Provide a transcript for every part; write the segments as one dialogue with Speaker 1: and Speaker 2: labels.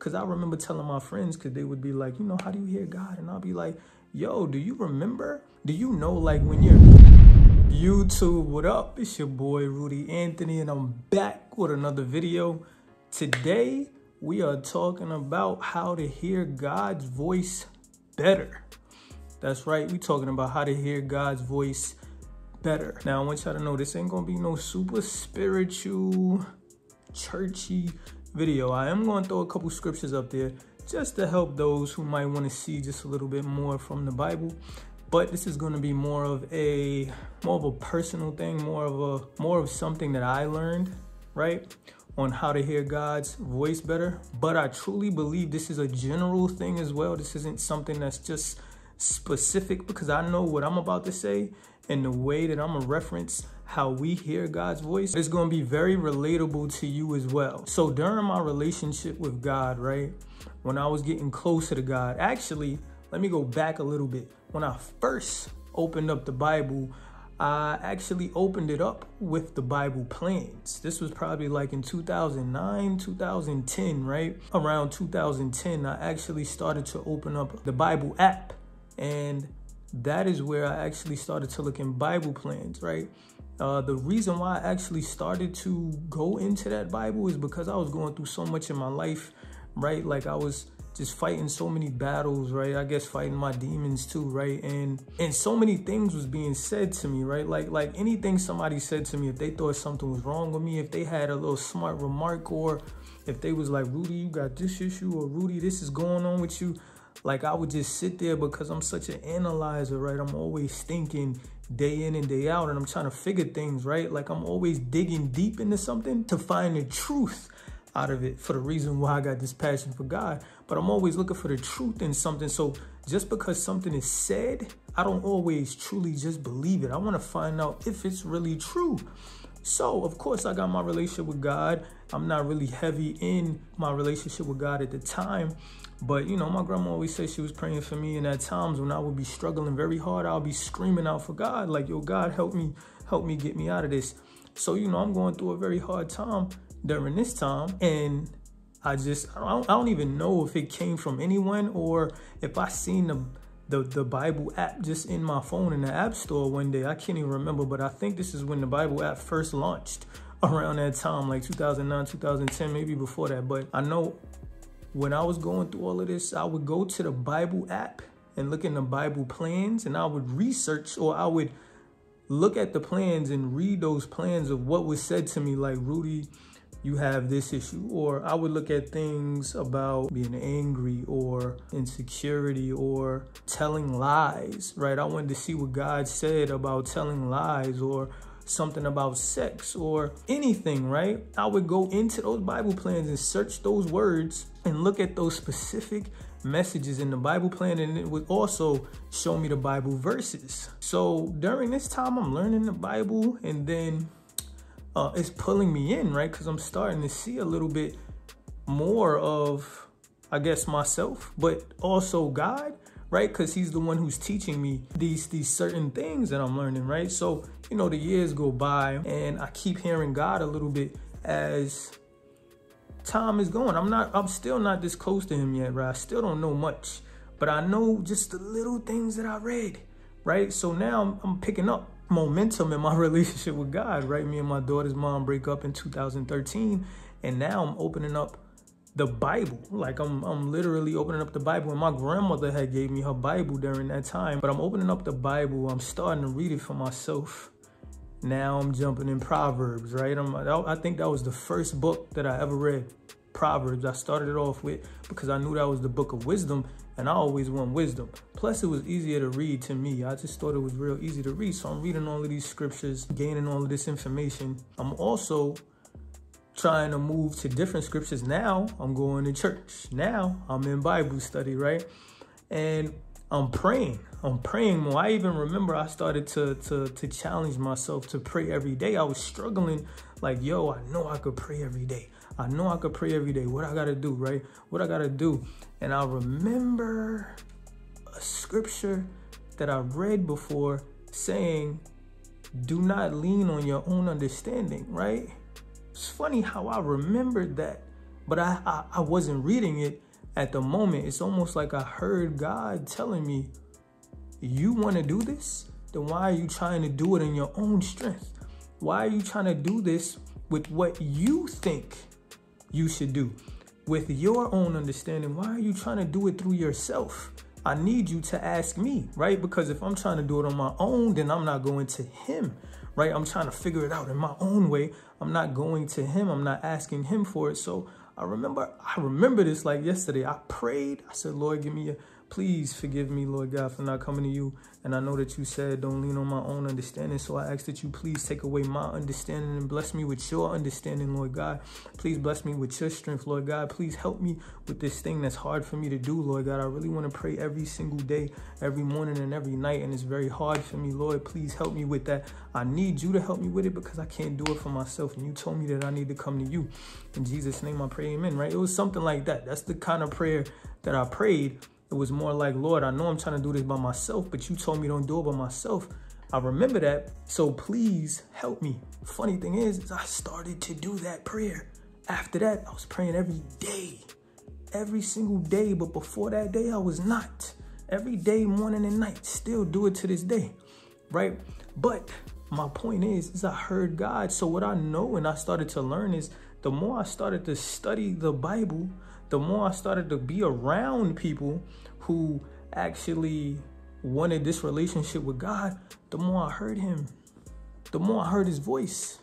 Speaker 1: Cause I remember telling my friends, cause they would be like, you know, how do you hear God? And I'll be like, yo, do you remember? Do you know like when you're YouTube, what up? It's your boy Rudy Anthony, and I'm back with another video. Today, we are talking about how to hear God's voice better. That's right, we talking about how to hear God's voice better. Now, I want y'all to know this ain't gonna be no super spiritual, churchy video. I am going to throw a couple scriptures up there just to help those who might want to see just a little bit more from the Bible. But this is going to be more of a more of a personal thing, more of a more of something that I learned, right? On how to hear God's voice better. But I truly believe this is a general thing as well. This isn't something that's just specific because I know what I'm about to say and the way that I'm gonna reference how we hear God's voice is going to be very relatable to you as well. So during my relationship with God, right, when I was getting closer to God, actually, let me go back a little bit. When I first opened up the Bible, I actually opened it up with the Bible plans. This was probably like in 2009, 2010, right? Around 2010, I actually started to open up the Bible app. And that is where I actually started to look in Bible plans, right? Uh, the reason why I actually started to go into that Bible is because I was going through so much in my life, right? Like I was just fighting so many battles, right? I guess fighting my demons too, right? And and so many things was being said to me, right? Like like anything somebody said to me, if they thought something was wrong with me, if they had a little smart remark, or if they was like, Rudy, you got this issue, or Rudy, this is going on with you. Like I would just sit there because I'm such an analyzer, right? I'm always thinking day in and day out and I'm trying to figure things, right? Like I'm always digging deep into something to find the truth out of it for the reason why I got this passion for God. But I'm always looking for the truth in something. So just because something is said, I don't always truly just believe it. I want to find out if it's really true. So, of course, I got my relationship with God. I'm not really heavy in my relationship with God at the time. But, you know, my grandma always said she was praying for me. And at times when I would be struggling very hard, I'll be screaming out for God, like, yo, God, help me, help me get me out of this. So, you know, I'm going through a very hard time during this time. And I just, I don't, I don't even know if it came from anyone or if I seen the, the, the Bible app just in my phone in the app store one day. I can't even remember, but I think this is when the Bible app first launched around that time, like 2009, 2010, maybe before that. But I know when I was going through all of this, I would go to the Bible app and look in the Bible plans and I would research or I would look at the plans and read those plans of what was said to me like, Rudy, you have this issue. Or I would look at things about being angry or insecurity or telling lies, right? I wanted to see what God said about telling lies or something about sex or anything, right? I would go into those Bible plans and search those words and look at those specific messages in the Bible plan and it would also show me the Bible verses. So during this time, I'm learning the Bible and then uh, it's pulling me in, right? Because I'm starting to see a little bit more of, I guess, myself, but also God, right? Because He's the one who's teaching me these these certain things that I'm learning, right? So you know, the years go by, and I keep hearing God a little bit as time is going. I'm not, I'm still not this close to Him yet, right? I still don't know much, but I know just the little things that I read, right? So now I'm, I'm picking up momentum in my relationship with God, right? Me and my daughter's mom break up in 2013, and now I'm opening up the Bible. Like I'm I'm literally opening up the Bible. And my grandmother had gave me her Bible during that time. But I'm opening up the Bible. I'm starting to read it for myself. Now I'm jumping in Proverbs, right? I'm, I think that was the first book that I ever read. Proverbs. I started it off with because I knew that was the book of wisdom and I always want wisdom. Plus, it was easier to read to me. I just thought it was real easy to read. So I'm reading all of these scriptures, gaining all of this information. I'm also trying to move to different scriptures. Now I'm going to church. Now I'm in Bible study, right? And I'm praying. I'm praying more. I even remember I started to to to challenge myself to pray every day. I was struggling like, yo, I know I could pray every day. I know I could pray every day. What I gotta do, right? What I gotta do. And I remember a scripture that I read before saying, do not lean on your own understanding, right? It's funny how I remembered that, but I, I, I wasn't reading it at the moment. It's almost like I heard God telling me, you want to do this? Then why are you trying to do it in your own strength? Why are you trying to do this with what you think you should do? With your own understanding, why are you trying to do it through yourself? I need you to ask me, right? Because if I'm trying to do it on my own, then I'm not going to him, right? I'm trying to figure it out in my own way. I'm not going to him. I'm not asking him for it. So I remember, I remember this like yesterday. I prayed. I said, Lord, give me a, Please forgive me, Lord God, for not coming to you. And I know that you said don't lean on my own understanding. So I ask that you please take away my understanding and bless me with your understanding, Lord God. Please bless me with your strength, Lord God. Please help me with this thing that's hard for me to do, Lord God. I really want to pray every single day, every morning and every night. And it's very hard for me, Lord. Please help me with that. I need you to help me with it because I can't do it for myself. And you told me that I need to come to you. In Jesus' name I pray, amen, right? It was something like that. That's the kind of prayer that I prayed it was more like, Lord, I know I'm trying to do this by myself, but you told me don't do it by myself. I remember that, so please help me. Funny thing is, is I started to do that prayer. After that, I was praying every day, every single day. But before that day, I was not. Every day, morning and night, still do it to this day, right? But my point is, is I heard God. So what I know and I started to learn is the more I started to study the Bible, the more I started to be around people who actually wanted this relationship with God, the more I heard him, the more I heard his voice.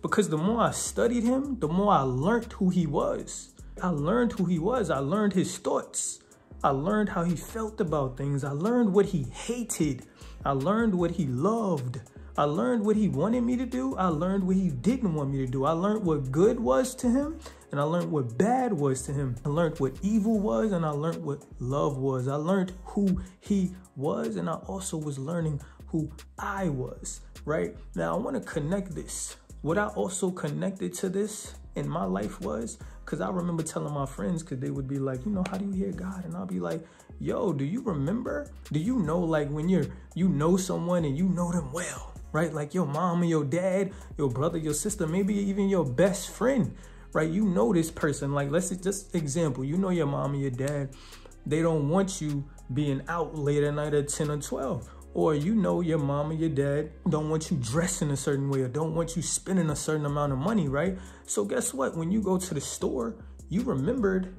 Speaker 1: Because the more I studied him, the more I learned who he was. I learned who he was. I learned his thoughts. I learned how he felt about things. I learned what he hated. I learned what he loved. I learned what he wanted me to do. I learned what he didn't want me to do. I learned what good was to him and I learned what bad was to him. I learned what evil was and I learned what love was. I learned who he was and I also was learning who I was, right? Now I want to connect this. What I also connected to this in my life was because I remember telling my friends because they would be like, you know, how do you hear God? And I'll be like, yo, do you remember? Do you know like when you're you know someone and you know them well? Right? Like your mom and your dad, your brother, your sister, maybe even your best friend, right? You know this person. Like, let's just example, you know your mom and your dad, they don't want you being out late at night at 10 or 12. Or you know your mom and your dad don't want you dressing a certain way or don't want you spending a certain amount of money, right? So guess what? When you go to the store, you remembered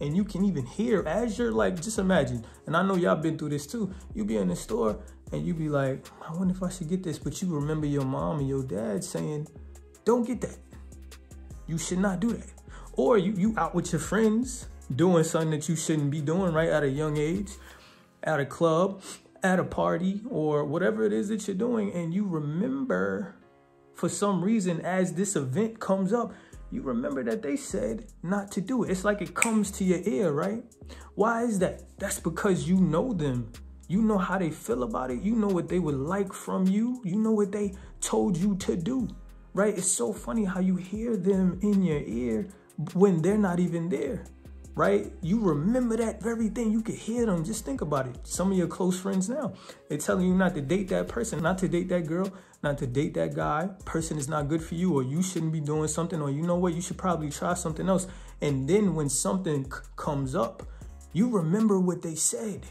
Speaker 1: and you can even hear as you're like, just imagine, and I know y'all been through this too. You be in the store and you be like, I wonder if I should get this. But you remember your mom and your dad saying, don't get that. You should not do that. Or you, you out with your friends doing something that you shouldn't be doing right at a young age, at a club, at a party, or whatever it is that you're doing. And you remember for some reason as this event comes up, you remember that they said not to do it. It's like it comes to your ear, right? Why is that? That's because you know them. You know how they feel about it. You know what they would like from you. You know what they told you to do, right? It's so funny how you hear them in your ear when they're not even there, right? You remember that very thing. You could hear them. Just think about it. Some of your close friends now, they're telling you not to date that person, not to date that girl, not to date that guy. Person is not good for you or you shouldn't be doing something or you know what, you should probably try something else. And then when something comes up, you remember what they said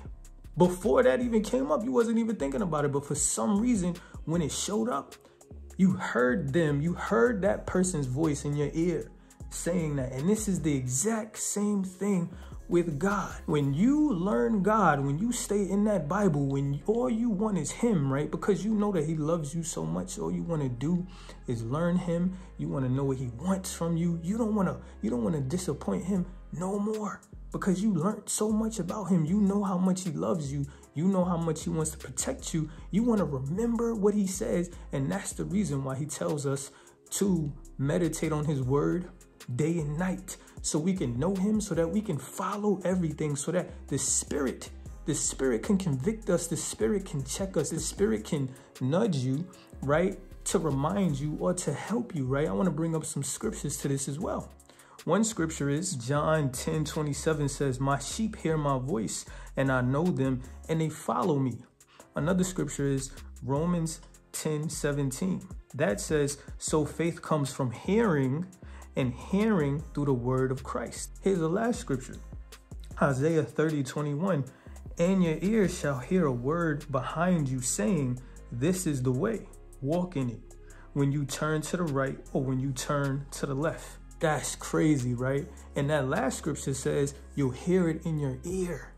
Speaker 1: before that even came up, you wasn't even thinking about it. But for some reason, when it showed up, you heard them, you heard that person's voice in your ear saying that. And this is the exact same thing with God. When you learn God, when you stay in that Bible, when all you want is him, right? Because you know that he loves you so much, all you want to do is learn him. You want to know what he wants from you. You don't want to you don't want to disappoint him no more because you learned so much about him. You know how much he loves you. You know how much he wants to protect you. You want to remember what he says. And that's the reason why he tells us to meditate on his word day and night so we can know him, so that we can follow everything, so that the spirit, the spirit can convict us, the spirit can check us, the spirit can nudge you, right? To remind you or to help you, right? I want to bring up some scriptures to this as well. One scripture is John 10 27 says, My sheep hear my voice, and I know them, and they follow me. Another scripture is Romans 10 17. That says, So faith comes from hearing, and hearing through the word of Christ. Here's the last scripture Isaiah 30 21. And your ears shall hear a word behind you saying, This is the way, walk in it. When you turn to the right or when you turn to the left. That's crazy, right? And that last scripture says, You'll hear it in your ear.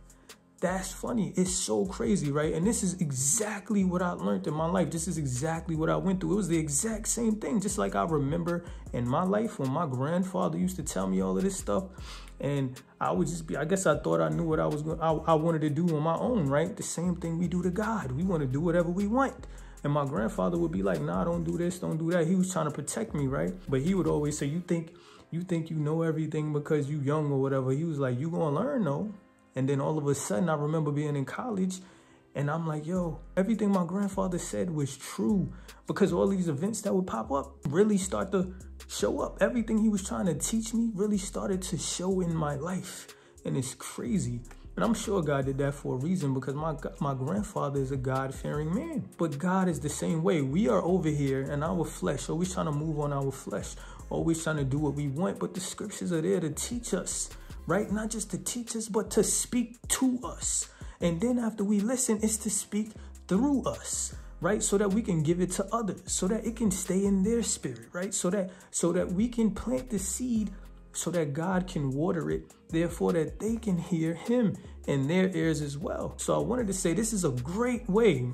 Speaker 1: That's funny. It's so crazy, right? And this is exactly what I learned in my life. This is exactly what I went through. It was the exact same thing. Just like I remember in my life when my grandfather used to tell me all of this stuff. And I would just be, I guess I thought I knew what I was going I, I wanted to do on my own, right? The same thing we do to God. We want to do whatever we want. And my grandfather would be like, nah, don't do this, don't do that. He was trying to protect me, right? But he would always say, you think you think you know everything because you young or whatever. He was like, you gonna learn though. And then all of a sudden, I remember being in college and I'm like, yo, everything my grandfather said was true because all these events that would pop up really start to show up. Everything he was trying to teach me really started to show in my life. And it's crazy. And I'm sure God did that for a reason because my my grandfather is a God-fearing man. But God is the same way. We are over here in our flesh, always trying to move on our flesh, always trying to do what we want. But the scriptures are there to teach us right? Not just to teach us, but to speak to us. And then after we listen, it's to speak through us right so that we can give it to others so that it can stay in their spirit right so that so that we can plant the seed so that God can water it therefore that they can hear him in their ears as well so I wanted to say this is a great way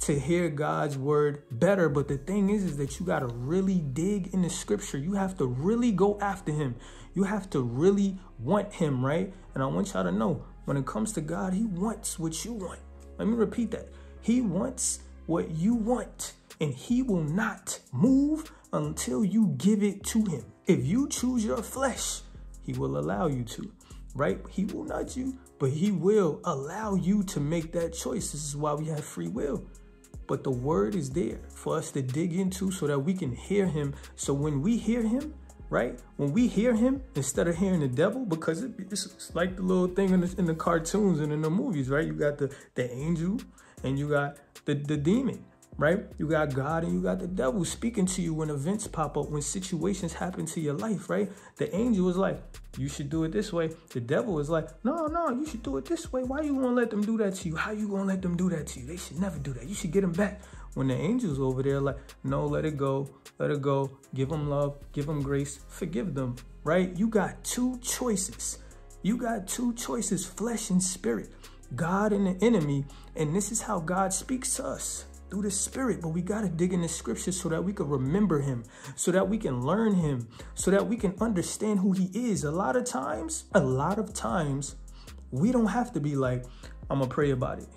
Speaker 1: to hear God's word better. But the thing is, is that you got to really dig in the scripture. You have to really go after him. You have to really want him, right? And I want y'all to know when it comes to God, he wants what you want. Let me repeat that. He wants what you want, and he will not move until you give it to him. If you choose your flesh, he will allow you to, right? He will nudge you, but he will allow you to make that choice. This is why we have free will. But the word is there for us to dig into so that we can hear him. So when we hear him, right? When we hear him instead of hearing the devil, because it, it's like the little thing in the, in the cartoons and in the movies, right? You got the, the angel and you got the, the demon right? You got God and you got the devil speaking to you when events pop up, when situations happen to your life, right? The angel is like, you should do it this way. The devil is like, no, no, you should do it this way. Why you gonna let them do that to you? How you gonna let them do that to you? They should never do that. You should get them back. When the angel's over there, like, no, let it go, let it go. Give them love, give them grace, forgive them, right? You got two choices. You got two choices, flesh and spirit. God and the enemy, and this is how God speaks to us through the spirit, but we got to dig in the scriptures so that we can remember him, so that we can learn him, so that we can understand who he is. A lot of times, a lot of times, we don't have to be like, I'm going to pray about it.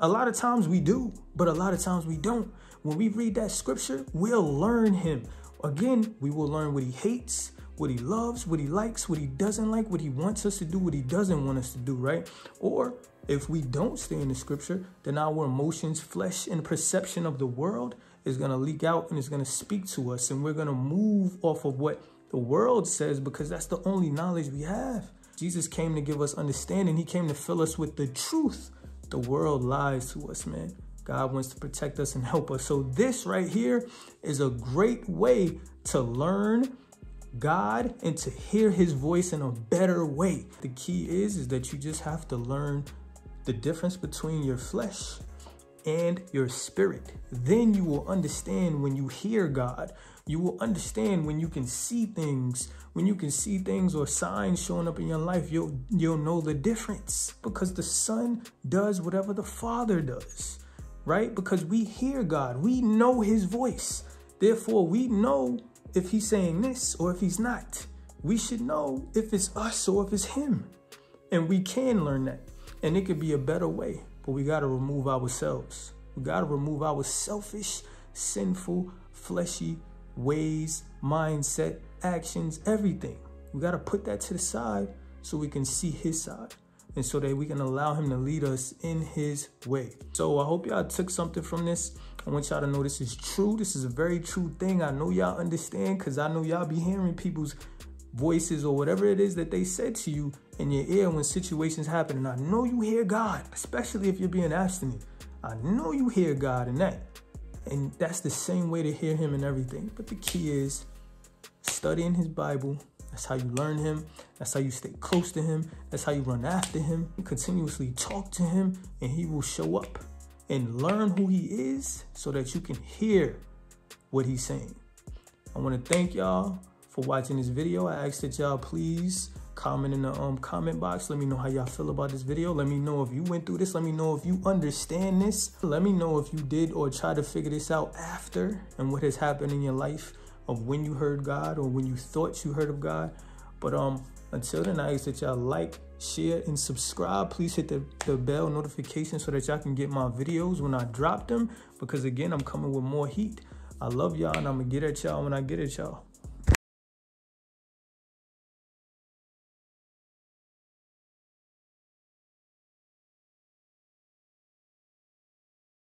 Speaker 1: A lot of times we do, but a lot of times we don't. When we read that scripture, we'll learn him. Again, we will learn what he hates, what he loves, what he likes, what he doesn't like, what he wants us to do, what he doesn't want us to do, right? Or if we don't stay in the scripture, then our emotions, flesh, and perception of the world is going to leak out and it's going to speak to us. And we're going to move off of what the world says because that's the only knowledge we have. Jesus came to give us understanding. He came to fill us with the truth. The world lies to us, man. God wants to protect us and help us. So this right here is a great way to learn God and to hear his voice in a better way. The key is, is that you just have to learn the difference between your flesh and your spirit. Then you will understand when you hear God. You will understand when you can see things. When you can see things or signs showing up in your life, you'll you'll know the difference because the son does whatever the father does. Right? Because we hear God. We know his voice. Therefore, we know if he's saying this or if he's not. We should know if it's us or if it's him. And we can learn that. And it could be a better way, but we got to remove ourselves. We got to remove our selfish, sinful, fleshy ways, mindset, actions, everything. We got to put that to the side so we can see his side and so that we can allow him to lead us in his way. So I hope y'all took something from this. I want y'all to know this is true. This is a very true thing. I know y'all understand because I know y'all be hearing people's voices or whatever it is that they said to you in your ear when situations happen. And I know you hear God, especially if you're being abstinent. I know you hear God in that. And that's the same way to hear him in everything. But the key is studying his Bible. That's how you learn him. That's how you stay close to him. That's how you run after him. You continuously talk to him and he will show up and learn who he is so that you can hear what he's saying. I want to thank y'all for watching this video. I ask that y'all please comment in the um, comment box. Let me know how y'all feel about this video. Let me know if you went through this. Let me know if you understand this. Let me know if you did or try to figure this out after and what has happened in your life of when you heard God or when you thought you heard of God. But um, until then, I ask that y'all like, share, and subscribe. Please hit the, the bell notification so that y'all can get my videos when I drop them. Because again, I'm coming with more heat. I love y'all and I'm gonna get at y'all when I get at y'all.